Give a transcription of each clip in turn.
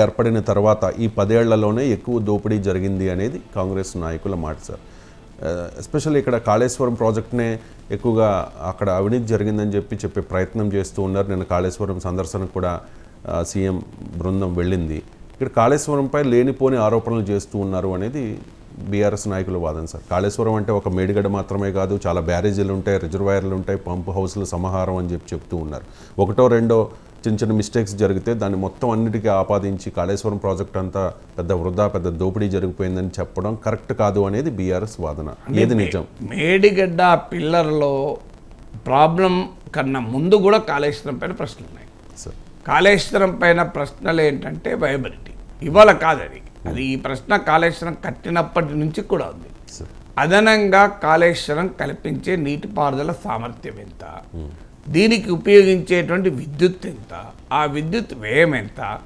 ఏర్పడిన తర్వాత ఈ పదేళ్ళలోనే ఎక్కువ దోపిడీ జరిగింది అనేది కాంగ్రెస్ నాయకుల మాట సార్. ఎస్పెషల్లీ ఇక్కడ కాళేశ్వరం ప్రాజెక్ట్నే ఎక్కువగా అక్కడ అవినీతి జరిగిందని చెప్పి చెప్పే ప్రయత్నం చేస్తూ ఉన్నారు. నేను కాళేశ్వరం సందర్శనకు కూడా సీఎం బృందం వెళ్ళింది. ఇక్కడ కాళేశ్వరంపై లేనిపోని ఆరోపణలు చేస్తూ ఉన్నారు అనేది బీఆర్ఎస్ నాయకుల వాదన సార్. కాళేశ్వరం అంటే ఒక మేడిగడ మాత్రమే కాదు చాలా బ్యారేజీలు ఉంటాయి రిజర్వాయర్లు ఉంటాయి పంప్ హౌస్లు సమాహారం అని చెప్పి చెప్తూ ఉన్నారు. ఒకటో రెండో చిన్న చిన్న మిస్టేక్స్ జరిగితే దాన్ని మొత్తం అన్నిటికీ ఆపాదించి కాళేశ్వరం ప్రాజెక్ట్ అంతా పెద్ద వృధా పెద్ద దోపిడీ జరిగిపోయిందని చెప్పడం కరెక్ట్ కాదు అనేది బీఆర్ఎస్ వాదన. ఏది నిజం? మేడిగడ్డ పిల్లర్లో ప్రాబ్లం కన్నా ముందు కూడా కాళేశ్వరం పైన ప్రశ్నలు ఉన్నాయి. సార్ కాళేశ్వరం పైన ప్రశ్నలు ఏంటంటే వయబిలిటీ ఇవాళ కాదు అది. అది ఈ ప్రశ్న కాళేశ్వరం కట్టినప్పటి నుంచి కూడా ఉంది. సార్ అదనంగా కాళేశ్వరం కల్పించే నీటిపారుదల సామర్థ్యం ఎంత? దీనికి ఉపయోగించేటువంటి విద్యుత్ ఎంత? ఆ విద్యుత్ వ్యయం ఎంత?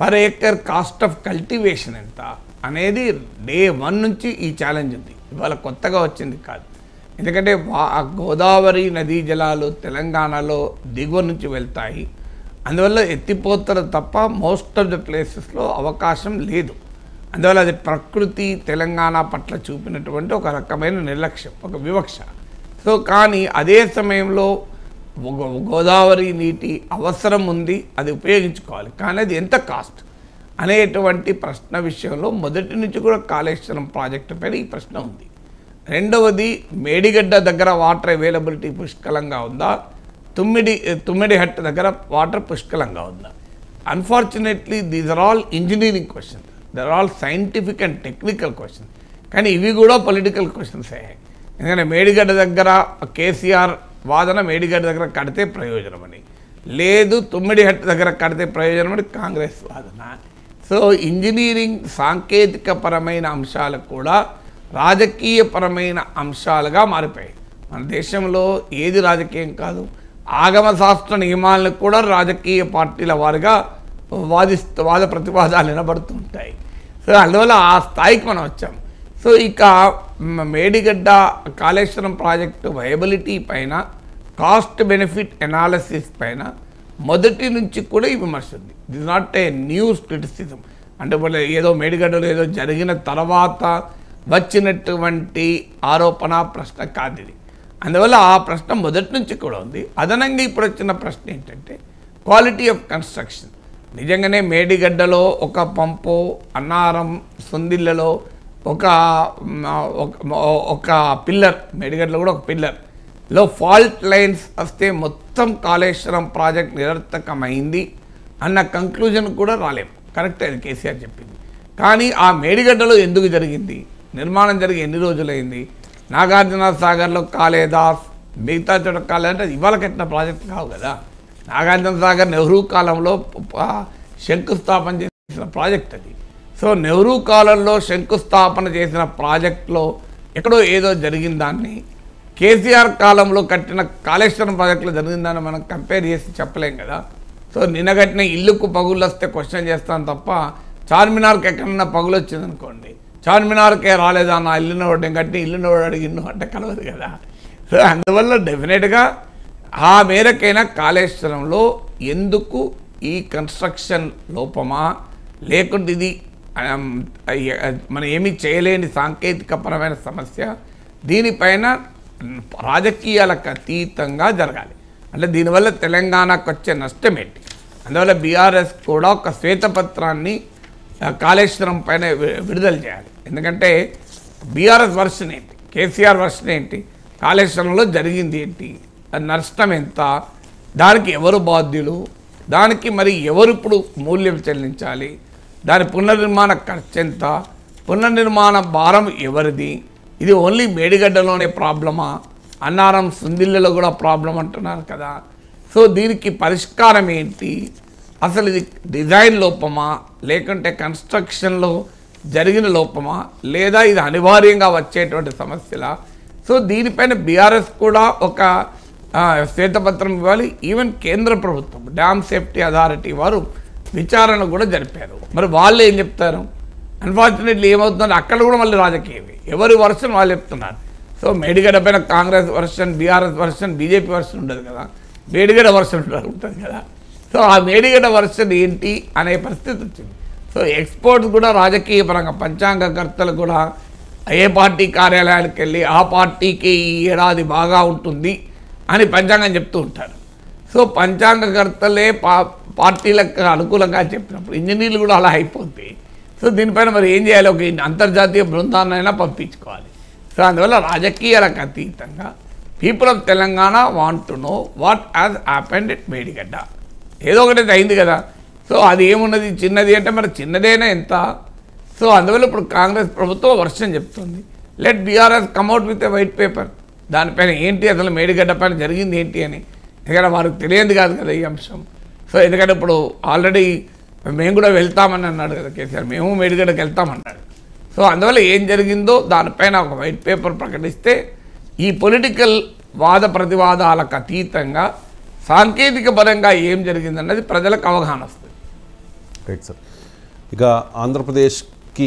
Per acre cost of cultivation ఎంత? అనేది డే వన్ నుంచి ఈ ఛాలెంజ్ ఉంది. ఇవాళ కొత్తగా వచ్చింది కాదు. ఎందుకంటే వా- గోదావరి నదీ జలాలు తెలంగాణలో దిగువ నుంచి వెళ్తాయి. అందువల్ల ఎత్తిపోతలు తప్ప మోస్ట్ ఆఫ్ ద ప్లేసెస్లో అవకాశం లేదు. అందువల్ల అది ప్రకృతి తెలంగాణ పట్ల చూపినటువంటి ఒక రకమైన నిర్లక్ష్యం ఒక వివక్ష. సో కానీ అదే సమయంలో గోదావరి నీటి అవసరం ఉంది అది ఉపయోగించుకోవాలి. కానీ అది ఎంత కాస్ట్? అనేటువంటి ప్రశ్న విషయంలో మొదటి నుంచి కూడా కాళేశ్వరం ప్రాజెక్టు పైన ఈ ప్రశ్న ఉంది. రెండవది మేడిగడ్డ దగ్గర వాటర్ అవైలబిలిటీ పుష్కలంగా ఉందా? తుమ్మిడి తుమ్మిడిహట్ దగ్గర వాటర్ పుష్కలంగా ఉందా? Unfortunately these are all engineering question there all scientific and technical question కానీ ఇవి కూడా పొలిటికల్ క్వశ్చన్స్ అయ్యాయి ఎందుకంటే మేడిగడ్డ దగ్గర కేసీఆర్ వాదన మేడిగడ్డ దగ్గర కడితే ప్రయోజనమని. లేదు తుమ్మిడిహట్ దగ్గర కడితే ప్రయోజనమని కాంగ్రెస్ వాదన. సో ఇంజనీరింగ్ సాంకేతిక పరమైన అంశాలు కూడా రాజకీయపరమైన అంశాలుగా మారిపోయాయి. మన దేశంలో ఏది రాజకీయం కాదు ఆగమ శాస్త్ర నియమాలను కూడా రాజకీయ పార్టీల వారిగా వాదిస్తూ వాద ప్రతివాదాలు వినబడుతుంటాయి సో అందువల్ల ఆ స్థాయికి మనం వచ్చాం. సో ఇక మేడిగడ్డ కాళేశ్వరం ప్రాజెక్టు వయబిలిటీ పైన కాస్ట్ బెనిఫిట్ ఎనాలసిస్ పైన మొదటి నుంచి కూడా ఈ విమర్శ ఉంది. This not a news criticism అంటే వాళ్ళు ఏదో మేడిగడ్డలో ఏదో జరిగిన తర్వాత వచ్చినటువంటి ఆరోపణ ప్రశ్న కాదు ఇది. అందువల్ల ఆ ప్రశ్న మొదటి నుంచి కూడా ఉంది. అదనంగా ఇప్పుడు వచ్చిన ప్రశ్న ఏంటంటే క్వాలిటీ ఆఫ్ కన్స్ట్రక్షన్ నిజంగానే మేడిగడ్డలో ఒక పంపు అన్నారం సొందిళ్ళలో ఒక ఒక- ఒక పిల్లర్ మేడిగడ్డలో కూడా ఒక పిల్లర్లో ఫాల్ట్ లైన్స్ వస్తే మొత్తం కాళేశ్వరం ప్రాజెక్ట్ నిరర్థకమైంది అన్న కంక్లూజన్ కూడా రాలేము కరెక్ట్ అది కేసీఆర్ చెప్పింది. కానీ ఆ మేడిగడ్డలో ఎందుకు జరిగింది? నిర్మాణం జరిగి ఎన్ని రోజులైంది? నాగార్జున సాగర్లో కాలేదా? మిగతా చోట కాలేదంటే అది ఇవాళ కట్టిన ప్రాజెక్ట్ కావు కదా. నాగార్జున సాగర్ నెహ్రూ కాలంలో శంకుస్థాపన చేసిన ప్రాజెక్ట్ అది. సో నెహ్రూ కాలంలో శంకుస్థాపన చేసిన ప్రాజెక్టులో ఎక్కడో ఏదో జరిగిన దాన్ని కేసీఆర్ కాలంలో కట్టిన కాళేశ్వరం ప్రాజెక్టులో జరిగిందని మనం కంపేర్ చేసి చెప్పలేం కదా. సో నిన్న కట్టిన ఇల్లుకు పగుళ్ళు వస్తే క్వశ్చన్ చేస్తాను తప్ప చార్మినార్కి ఎక్కడన్నా పగులు వచ్చిందనుకోండి. చార్మినార్కే రాలేదా? నా ఇల్లున వాడిని కట్టి ఇల్లున వాడు అడిగిన్ను అంటే కలవదు కదా. సో అందువల్ల డెఫినెట్గా ఆ మేరకైనా కాళేశ్వరంలో ఎందుకు ఈ కన్స్ట్రక్షన్ లోపమా? లేకుంటే ఇది మనం ఏమీ చేయలేని సాంకేతికపరమైన సమస్య దీనిపైన రాజకీయాలకు అతీతంగా జరగాలి. అంటే దీనివల్ల తెలంగాణకు వచ్చే నష్టం ఏంటి అందువల్ల బీఆర్ఎస్ కూడా ఒక శ్వేతపత్రాన్ని కాళేశ్వరం పైన వి- విడుదల చేయాలి. ఎందుకంటే బీఆర్ఎస్ వర్షన్ ఏంటి? కేసీఆర్ వర్షన్ ఏంటి? కాళేశ్వరంలో జరిగింది ఏంటి? నష్టం ఎంత? దానికి ఎవరు బాధ్యులు? దానికి మరి ఎవరు ఇప్పుడు మూల్యం చెల్లించాలి? దాని పునర్నిర్మాణ ఖర్చు ఎంత పునర్నిర్మాణ భారం ఎవరిది? ఇది ఓన్లీ మేడిగడ్డలోనే ప్రాబ్లమా? అన్నారం సుందిల్లలో కూడా ప్రాబ్లం అంటున్నారు కదా. సో దీనికి పరిష్కారం ఏంటి? అసలు ఇది డిజైన్ లోపమా? లేకుంటే కన్స్ట్రక్షన్లో జరిగిన లోపమా? లేదా ఇది అనివార్యంగా వచ్చేటువంటి సమస్యలా? సో దీనిపైన బీఆర్ఎస్ కూడా ఒక శ్వేతపత్రం ఇవ్వాలి. ఈవెన్ కేంద్ర ప్రభుత్వం డ్యామ్ సేఫ్టీ అథారిటీ వారు విచారణ కూడా జరిపారు. మరి వాళ్ళు ఏం చెప్తారు? అన్ఫార్చునేట్లీ ఏమవుతుందంటే అక్కడ కూడా మళ్ళీ రాజకీయమే. ఎవరి వర్షన్ వాళ్ళు చెప్తున్నారు. సో మేడిగడ్డ పైన Congress version BRS version BJP version ఉండదు కదా. మేడిగడ్డ వర్షన్ ఉంటుంది కదా. సో ఆ మేడిగడ్డ వర్షన్ ఏంటి అనే పరిస్థితి వచ్చింది. సో ఎక్స్పోర్ట్స్ కూడా రాజకీయ పరంగా పంచాంగకర్తలు కూడా ఏ పార్టీ కార్యాలయానికి వెళ్ళి ఆ పార్టీకి ఈ ఏడాది బాగా ఉంటుంది అని పంచాంగం చెప్తూ ఉంటారు. సో పంచాంగకర్తలే పా పార్టీలకు అనుకూలంగా చెప్పినప్పుడు ఇంజనీర్లు కూడా అలా అయిపోద్ది సో దీనిపైన మరి ఏం చేయాలి? ఒక అంతర్జాతీయ బృందాన్నైనా పంపించుకోవాలి. సో అందువల్ల రాజకీయాలకు అతీతంగా people of Telangana want to know what has happened it Medigadda. ఏదో ఒకటి అయింది కదా. సో అది ఏమున్నది? చిన్నది అంటే మరి చిన్నదైనా ఎంత? సో అందువల్ల ఇప్పుడు కాంగ్రెస్ ప్రభుత్వం వర్షం చెప్తుంది. Let BRS come out with a white paper దానిపైన ఏంటి? అసలు మేడిగడ్డ పైన జరిగింది ఏంటి అని? ఎందుకంటే వారికి తెలియదు కాదు కదా ఈ అంశం. సో ఎందుకంటే ఇప్పుడు ఆల్రెడీ మేము కూడా వెళ్తామని అన్నాడు కదా కేసీఆర్. మేము మేడిగడ్డకి వెళ్తామన్నాడు. సో అందువల్ల ఏం జరిగిందో దానిపైన ఒక వైట్ పేపర్ ప్రకటిస్తే ఈ పొలిటికల్ వాద ప్రతివాదాలకు అతీతంగా సాంకేతిక పరంగా ఏం జరిగిందన్నది ప్రజలకు అవగాహన వస్తుంది. రైట్ సార్ ఇక ఆంధ్రప్రదేశ్కి